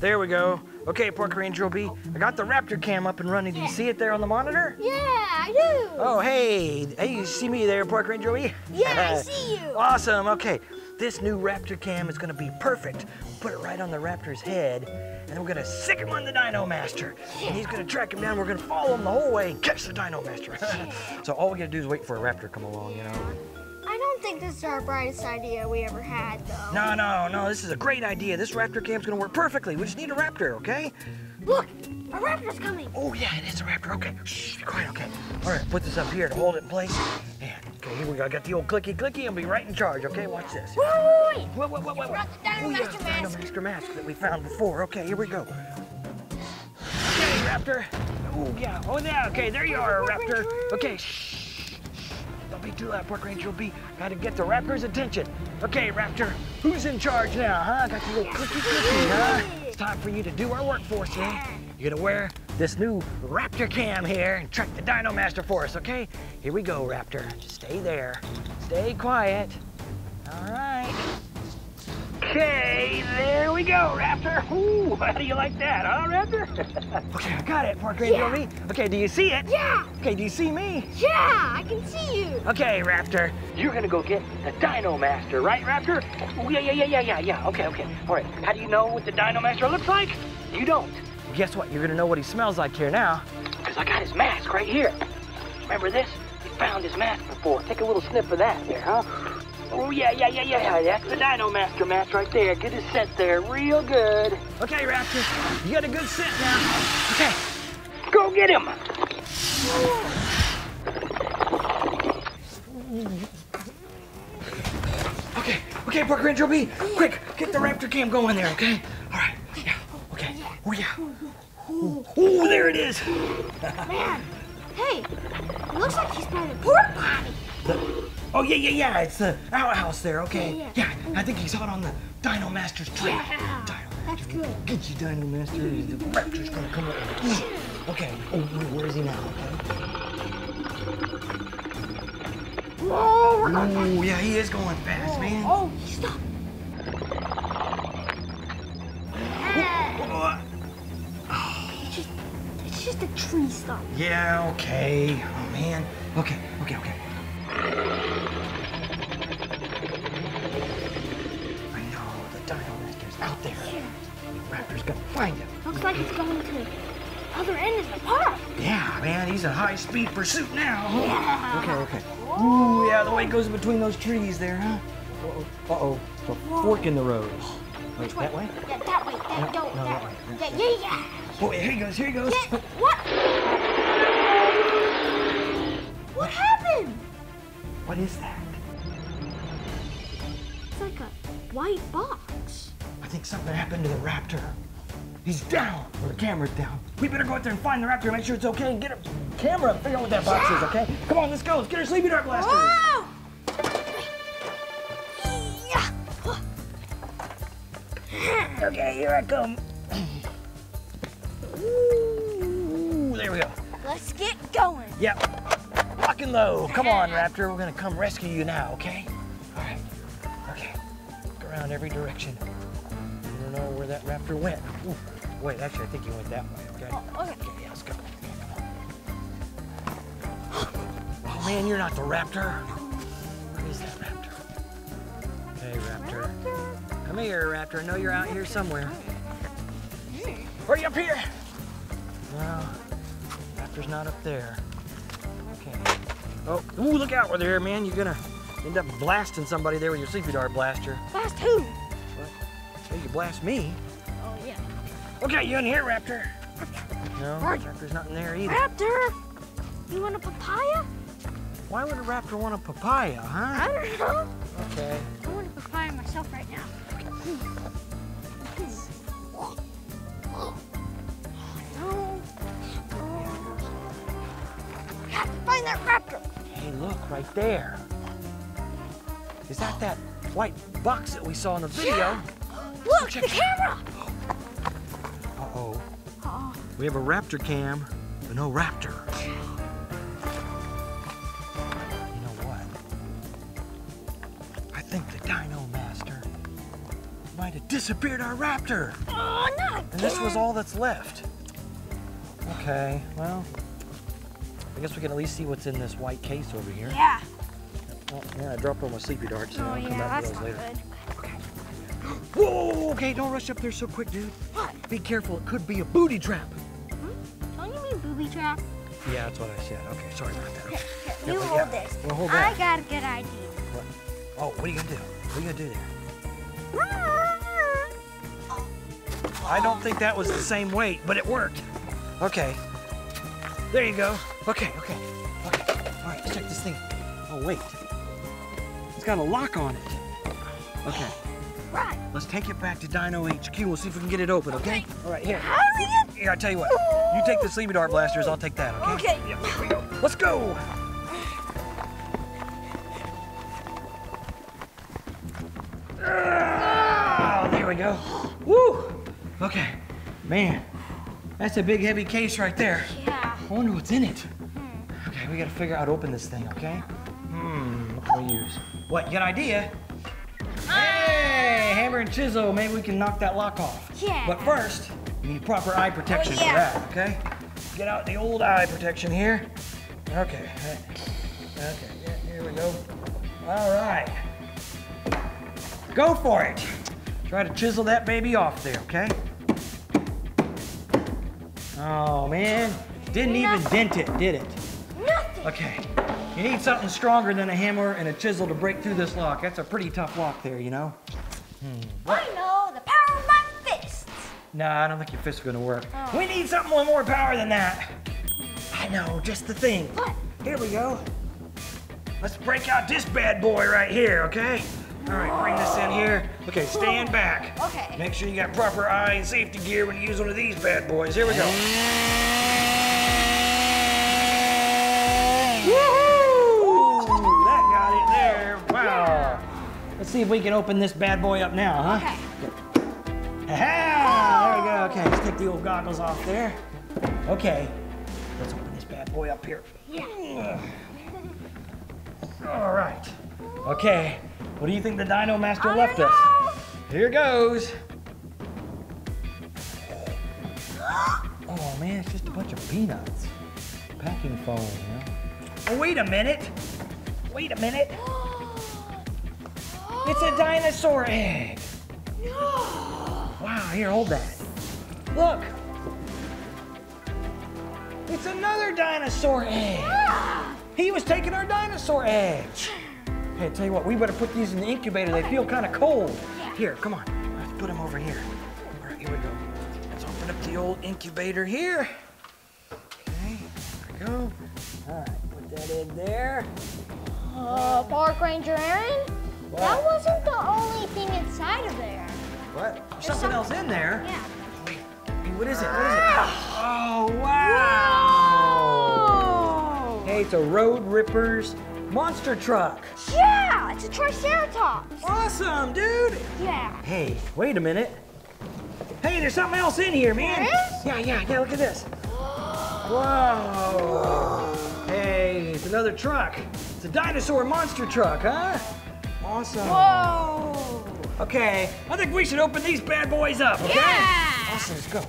There we go. Okay, Park Ranger B, I got the Raptor cam up and running. Do you see it there on the monitor? Yeah, I do. Oh, hey. Hey, you see me there, Park Ranger B? Yeah, I see you. Awesome. Okay, this new Raptor cam is going to be perfect. Put it right on the Raptor's head, and then we're going to sick him on the Dino Master. And he's going to track him down. We're going to follow him the whole way and catch the Dino Master. so all we got to do is wait for a Raptor to come along, you know? Think this is our brightest idea we ever had, though. No, no, no. This is a great idea. This Raptor cam's going to work perfectly. We just need a Raptor, okay? Look, a raptor's coming. Oh, yeah, it is a Raptor. Okay. Shh, be quiet, okay. All right, put this up here to hold it in place. And, okay, here we go. I got the old clicky clicky. I'll be right in charge, okay? Watch this. Wait, wait, wait. Whoa, whoa, whoa, whoa. brought the Dino oh, yeah, the Dino mask. Master mask that we found before. Okay, here we go. Okay, Raptor. Oh, yeah. Oh, yeah. Okay, there you are, Raptor. Okay, shh. Shh. Don't be too loud, Park Ranger B. Gotta get the Raptor's attention. Okay, Raptor, who's in charge now, huh? Got the little clicky clicky, huh? It's time for you to do our work for us, eh? You're gonna wear this new Raptor cam here and track the Dino Master for us, okay? Here we go, Raptor. Just stay there. Stay quiet. All right. Okay, there we go, Raptor. Ooh, how do you like that, huh, Raptor? okay, I got it, Park Ranger Yeah. Me. Okay, do you see it? Yeah, Okay, do you see me? yeah, I can see you. Okay, Raptor, you're gonna go get the Dino Master, right, Raptor? Oh, yeah, yeah, yeah, yeah, yeah, yeah. Okay, okay. All right, how do you know what the Dino Master looks like? You don't. Guess what? You're gonna know what he smells like here now. Because I got his mask right here. Remember this? We found his mask before. Take a little sniff of that there, huh? Oh, yeah, yeah, yeah, yeah, yeah. That's the Dino Master mask right there. Get his scent there real good. Okay, Raptor, you got a good scent now. Okay, go get him. Okay, okay, Park Ranger B, quick, get the Raptor cam going there, okay? All right, yeah, okay. Oh, yeah. Ooh, ooh, there it is. Man, hey, it looks like he's by the pork potty. Oh, yeah, yeah, yeah, it's the outhouse there, okay? Yeah, Yeah, I think he's out on the Dino Master's track. Yeah, Dino that's good. Get you, Dino Master. The Raptor's gonna come up. Okay, oh, where is he now? Whoa, we're going Oh, yeah, he is going fast, man. Oh, stop. Oh, It's just, it's just a tree stump. Yeah, okay. Oh, man. Okay, okay, okay. Raptor's gonna find him. Looks like he's going to the other end of the park. Yeah, man, he's a high-speed pursuit now. Yeah. Okay, okay. Ooh, yeah, the way it goes between those trees there, huh? Uh-oh. Uh-oh. The fork in the road. Wait, that way? Yeah, that way. That, No, no, no, that way. way. Yeah, yeah, yeah. Oh, here he goes, here he goes. Yeah, what? What happened? What is that? It's like a white box. I think something happened to the raptor. He's down, or the camera's down. We better go out there and find the raptor, and make sure it's okay, and get a camera and figure out what that box is, okay? Come on, let's go. Let's get our sleepy dart blasters. Whoa! Okay, here I come. Ooh, there we go. Let's get going. Yep. Lock and load. Come on, Raptor. We're gonna come rescue you now, okay? All right. Okay. Look around every direction. Know where that Raptor went. Ooh. Wait, actually, I think he went that way, okay? Oh, okay. Okay, yeah, let's go. Okay, come on. Oh, man, you're not the Raptor. Where is that Raptor? Hey, Raptor. Come here, Raptor. I know you're out here somewhere. Hurry up here! No, Raptor's not up there. Okay. Oh, ooh, look out over there, man. You're gonna end up blasting somebody there with your sleepy dart blaster. Blast who? Hey, you blast me. Oh, yeah. Okay, you in here, Raptor? No, Right. Raptor's not in there either. Raptor! You want a papaya? Why would a raptor want a papaya, huh? I don't know. Okay. I want a papaya myself right now. No. I have to find that raptor. Hey, look, right there. Is that that white box that we saw in the video? Yeah. Look, Check the camera. Uh-oh. Oh, We have a raptor cam, but no raptor. You know what? I think the Dino Master might have disappeared our raptor. Oh, not And this was all that's left. Okay, well, I guess we can at least see what's in this white case over here. Yeah. Oh, yeah, I dropped all my sleepy darts. so Oh, I'll come yeah, back to that's those later. good. Whoa, okay, don't rush up there so quick, dude. What? Be careful, it could be a booty trap. Don't you mean booby trap? Yeah, that's what I said. Okay, sorry about that. Here, here, Yeah, you hold yeah, this. we'll hold I got a good idea. What? Oh, what are you gonna do? What are you gonna do there? Ah! I don't think that was the same weight, but it worked. Okay. There you go. Okay, okay, okay. All right, let's check this thing. Oh, wait. It's got a lock on it. Okay. Let's take it back to Dino HQ. We'll see if we can get it open, okay? All right, here. How are. Here, I'll tell you what. You take the sleepy dart blasters, I'll take that, okay? Okay. Yeah, here we go. Let's go. Ah, there we go. Woo! Okay. Man, that's a big heavy case right there. Yeah. I wonder what's in it. Okay, we gotta figure out how to open this thing, okay? Hmm, what can we use? What, you got an idea? Hey, hammer and chisel, maybe we can knock that lock off. Yeah. But first, you need proper eye protection Oh, yeah. for that, okay? Get out the old eye protection here. Okay, okay, yeah, here we go. All right. Go for it. Try to chisel that baby off there, okay? Oh man, didn't even dent it, did it? Nothing. Okay. You need something stronger than a hammer and a chisel to break through this lock. That's a pretty tough lock there, you know? Hmm, I know the power of my fists. Nah, I don't think your fist's are gonna work. Oh. We need something with more power than that. I know, just the thing. What? Here we go. Let's break out this bad boy right here, okay? All right, bring this in here. Okay, stand back. Okay. Make sure you got proper eye and safety gear when you use one of these bad boys. Here we go. Let's see if we can open this bad boy up now, huh? Okay. There we go. Okay, let's take the old goggles off there. Okay, let's open this bad boy up here. Yeah. All right. Okay, what do you think the Dino Master I left us? Here goes. Oh man, it's just a bunch of peanuts. Packing foam, you know? Oh, wait a minute. Wait a minute. It's a dinosaur egg. Wow, here, hold that. Look. It's another dinosaur egg. He was taking our dinosaur eggs. Hey, tell you what, we better put these in the incubator. They feel kind of cold. Yeah. Here, come on. Let's put them over here. All right, here we go. Let's open up the old incubator here. Okay, there we go. All right, put that in there. Uh, Park Ranger Aaron? What? That wasn't the only thing inside of there. What? There's something some- else in there. Yeah. Wait, hey, what is it? What is it? Ah! Oh, wow. Oh! Hey, it's a Road Rippers monster truck. Yeah, it's a Triceratops. Awesome, dude. Yeah. Hey, wait a minute. Hey, there's something else in here, man. There is? Yeah, yeah, yeah, look at this. Whoa. Hey, it's another truck. It's a dinosaur monster truck, huh? Awesome. Whoa! Okay, I think we should open these bad boys up, okay? Yeah. Awesome, let's go.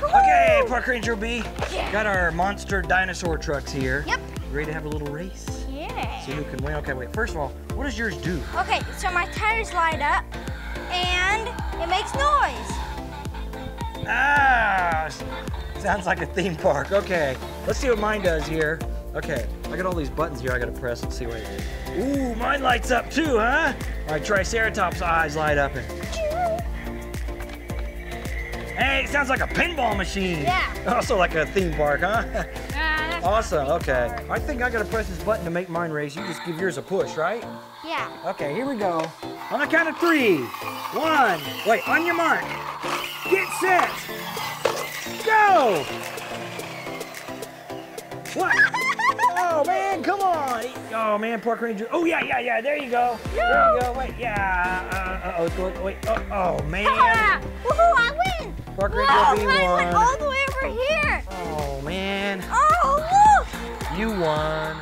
Okay, Park Ranger B. Yeah. Got our monster dinosaur trucks here. Yep. Ready to have a little race? Yeah. See who can win. Okay, wait. First of all, what does yours do? Okay, so my tires light up and it makes noise. Ah, sounds like a theme park. Okay, let's see what mine does here. Okay, I got all these buttons here I gotta press. Let's see what it is. Ooh, mine lights up too, huh? All right, Triceratops' eyes light up. And... Hey, it sounds like a pinball machine. Yeah. Also like a theme park, huh? Ah, that's awesome, okay. I think I gotta press this button to make mine race. You just give yours a push, right? Yeah. Okay, here we go. On the count of three. One. Wait, on your mark. Get set. Go. What? Oh man, Park Ranger. Oh yeah, yeah, yeah. There you go. There you go. Wait, yeah. Uh, uh, oh, going. Wait. Oh, oh man. Ah, Woohoo, I win! Park Ranger Whoa, B mine went won. all the way over here. Oh man, Oh, look! you won.